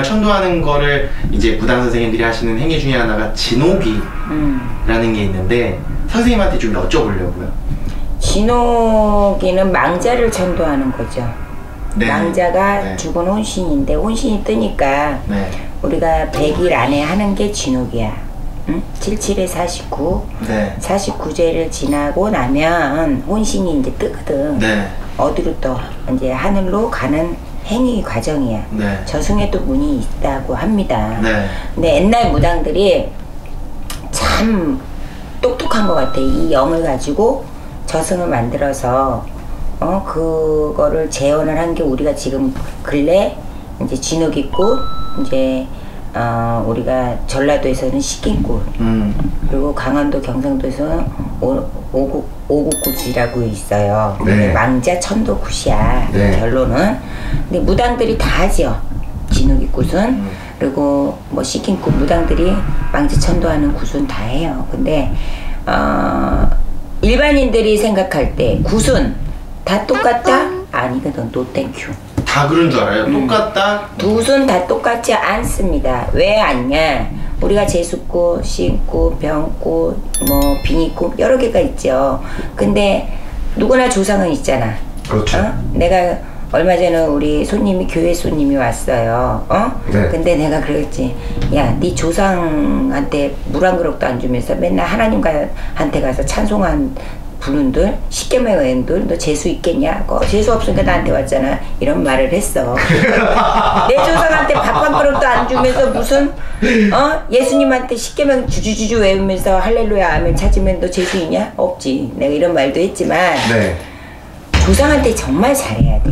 조상을 천도하는 거를 이제 무당 선생님들이 하시는 행위 중에 하나가 진옥이라는 음. 게 있는데 선생님한테 좀 여쭤보려고요. 진옥이는 망자를 천도하는 거죠. 네. 망자가 네. 죽은 혼신인데 혼신이 뜨니까 네. 우리가 100일 안에 하는 게 진옥이야. 응? 77에 49. 네. 49제를 지나고 나면 혼신이 이제 뜨거든. 네. 어디로 또 이제 하늘로 가는 행위 과정이야. 네. 저승에도 문이 있다고 합니다. 네. 근데 옛날 무당들이 참 똑똑한 것 같아. 이 영을 가지고 저승을 만들어서 어 그거를 재현을 한 게 우리가 지금 근래 이제 진흙이꽃 이제 어 우리가 전라도에서는 식인꽃 음. 그리고 강원도 경상도에서는 오- 오구 오구굿이라고 있어요. 네. 망자 천도굿이야. 네. 결론은. 근데 무당들이 다 하죠. 진오기굿은 음. 그리고 뭐 씻김굿 무당들이 망자 천도하는 굿은 다 해요. 근데 어, 일반인들이 생각할 때 굿은 다 똑같다? 아니거든. No thank you. 다 그런 줄 알아요. 똑같다. 굿은 다 똑같지 않습니다. 왜 않냐? 우리가 제수꽃, 씨꽃, 병꽃, 뭐 빙의꽃 여러 개가 있죠. 근데 누구나 조상은 있잖아. 그렇죠. 어? 내가 얼마 전에 우리 손님이 교회 손님이 왔어요. 어? 네. 근데 내가 그랬지. 야, 네 조상한테 물 한 그릇도 안 주면서 맨날 하나님한테 가서 찬송한 부른들, 십계명 여행들, 너 재수 있겠냐? 어, 재수 없으니까 나한테 왔잖아. 이런 말을 했어. 내 조상한테 밥 한 그릇도 안 주면서 무슨 어 예수님한테 십계명 주주주주 외우면서 할렐루야 아멘 찾으면 너 재수 있냐? 없지. 내가 이런 말도 했지만 네. 조상한테 정말 잘해야 돼.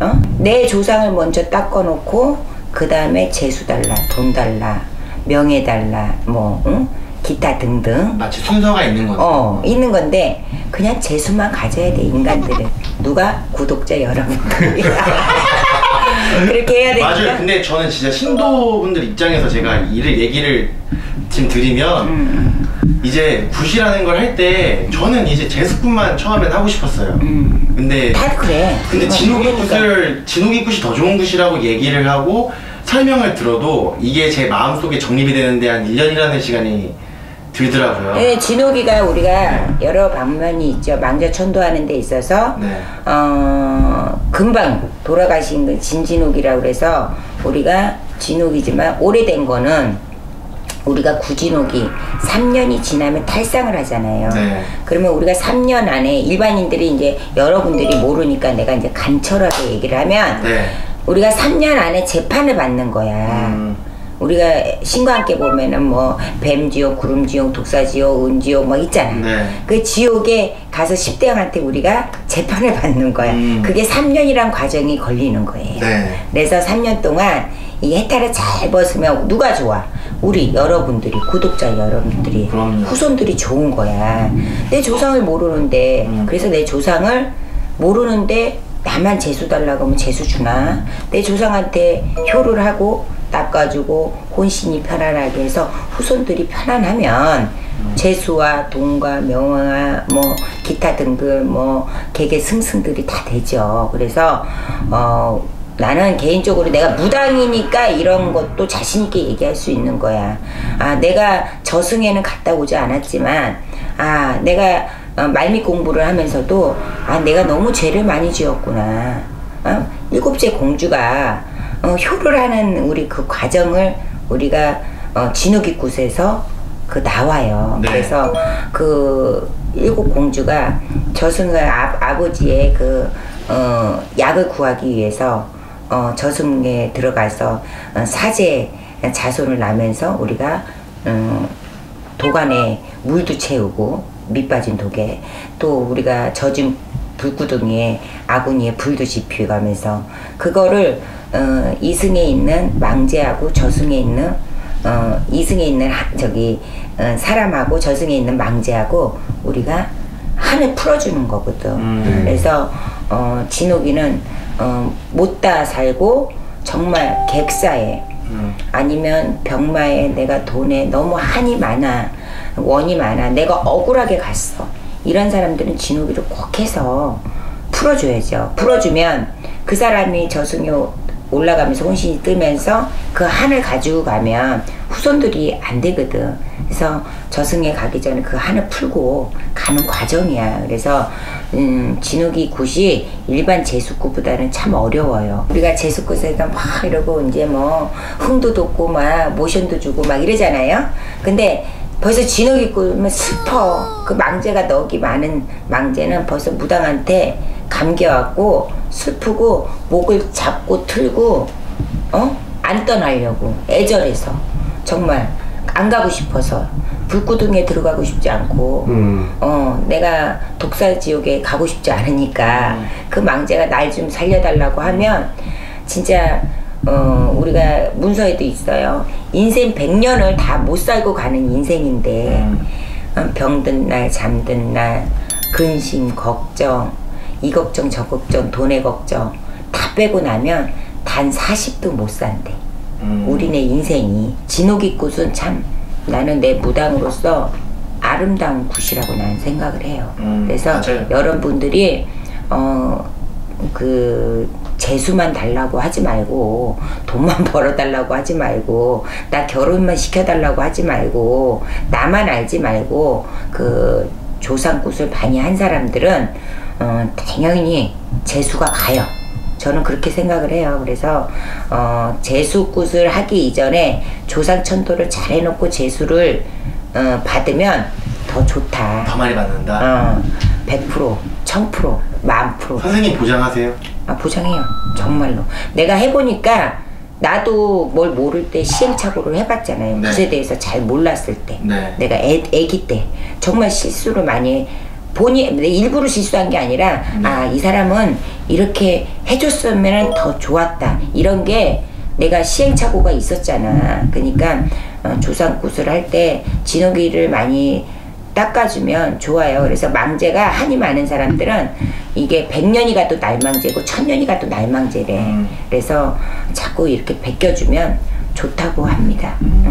어? 내 조상을 먼저 닦아놓고 그 다음에 재수 달라, 돈 달라, 명예 달라, 뭐 응? 기타 등등. 마치 순서가 있는 거죠. 어 있는 건데 그냥 재수만 가져야 돼 인간들은 누가 구독자 여러분들이 그렇게 해야 맞아요. 되니까 근데 저는 진짜 신도분들 입장에서 제가 이를 얘기를 지금 드리면 음, 이제 굿이라는 걸 할 때 저는 이제 제습굿만 처음엔 하고 싶었어요. 음. 근데 다 그래 근데 진욱이. 굿을 진욱이 굿이 더 좋은 굿이라고 얘기를 하고 설명을 들어도 이게 제 마음속에 정립이 되는데 한 1년이라는 시간이 들더라고요. 네, 진호기가 우리가 여러 방면이 있죠. 망자 천도하는 데 있어서 네. 어, 금방 돌아가신 그 진진옥이라고 그래서 우리가 진옥이지만 오래된 거는 우리가 구진옥이 3년이 지나면 탈상을 하잖아요. 네. 그러면 우리가 3년 안에 일반인들이 이제 여러분들이 모르니까 내가 이제 간철하게 얘기를 하면 네. 우리가 3년 안에 재판을 받는 거야. 음. 우리가 신과 함께 보면은 뭐 뱀지옥, 구름지옥, 독사지옥, 은지옥 뭐 있잖아. 네. 그 지옥에 가서 10대형한테 우리가 재판을 받는 거야. 음. 그게 3년이란 과정이 걸리는 거예요. 네. 그래서 3년 동안 이 해탈을 잘 벗으면 누가 좋아? 우리 여러분들이 구독자 여러분들이 그럼요. 후손들이 좋은 거야. 내 조상을 모르는데 음. 그래서 내 조상을 모르는데 나만 재수 달라고 하면 재수 주나? 내 조상한테 효를 하고 닦아주고 혼신이 편안하게 해서 후손들이 편안하면 재수와 돈과 명화 뭐 기타 등등 뭐 개개 승승들이 다 되죠. 그래서 어 나는 개인적으로 내가 무당이니까 이런 것도 자신 있게 얘기할 수 있는 거야. 아 내가 저승에는 갔다 오지 않았지만 아 내가 어, 말미 공부를 하면서도 아 내가 너무 죄를 많이 지었구나. 어? 일곱째 공주가 어, 효를 하는 우리 그 과정을 우리가 어, 진흙이 곳에서 그 나와요. 네. 그래서 그 일곱 공주가 저승을 아, 아버지의 그 어, 약을 구하기 위해서 어, 저승에 들어가서 어, 사제 자손을 나면서 우리가 음, 도관에 물도 채우고 밑 빠진 독에 또 우리가 젖은 불구덩이에 아궁이에 불도 지피가면서 그거를 어, 이승에 있는 망제하고 저승에 있는 어, 이승에 있는 하- 저기 어, 사람하고 저승에 있는 망제하고 우리가 한을 풀어주는 거거든. 음. 그래서 어, 진옥이는 어, 못다 살고 정말 객사에 음. 아니면 병마에 내가 돈에 너무 한이 많아 원이 많아 내가 억울하게 갔어 이런 사람들은 진호기를 꼭 해서 풀어줘야죠 풀어주면 그 사람이 저승에 올라가면서 혼신이 뜨면서 그 한을 가지고 가면 후손들이 안 되거든. 그래서 저승에 가기 전에 그 한을 풀고 가는 과정이야. 그래서 음, 진흙이 굿이 일반 제수굿보다는 참 어려워요. 우리가 제수굿에다 막 이러고 이제 뭐 흥도 돋고 막 모션도 주고 막 이러잖아요. 근데 벌써 진흙이 꿇으면 슬퍼. 그 망제가 넋이 많은 망제는 벌써 무당한테 감겨갖고 슬프고 목을 잡고 틀고 어? 안 떠나려고 애절해서 정말 안 가고 싶어서 불구덩이에 들어가고 싶지 않고 음. 어 내가 독살 지옥에 가고 싶지 않으니까 음. 그 망제가 날 좀 살려달라고 하면 진짜 어 우리가 문서에도 있어요 인생 100년을 다 못 살고 가는 인생인데 음. 어, 병든 날 잠든 날 근심 걱정 이 걱정 저 걱정 돈의 걱정 다 빼고 나면 단 40도 못 산대 음. 우리네 인생이 진옥이 꽃은 참 나는 내 무당으로서 아름다운 굿이라고 나는 생각을 해요. 음, 그래서 맞아요. 여러분들이 어 그 재수만 달라고 하지 말고 돈만 벌어 달라고 하지 말고 나 결혼만 시켜 달라고 하지 말고 나만 알지 말고 그 조상굿을 많이 한 사람들은 어 당연히 재수가 가요. 저는 그렇게 생각을 해요. 그래서 어, 재수굿을 하기 이전에 조상천도를 잘 해놓고 재수를 어, 받으면 더 좋다. 더 많이 받는다. 어, 100%, 1000%, 만 프로. 선생님 보장하세요? 아, 보장해요. 정말로. 내가 해보니까 나도 뭘 모를 때 시행착오를 해봤잖아요. 네. 굿에 대해서 잘 몰랐을 때. 네. 내가 애, 애기 때. 정말 실수를 많이 해. 본인, 내 일부러 실수한 게 아니라, 아, 이 사람은 이렇게 해줬으면 더 좋았다. 이런 게 내가 시행착오가 있었잖아. 그러니까, 어, 조상굿을 할때 진호기를 많이 닦아주면 좋아요. 그래서 망제가 한이 많은 사람들은 이게 100년이 가도 날망제고 1000년이 가도 날망제래. 음. 그래서 자꾸 이렇게 베껴주면 좋다고 합니다. 음.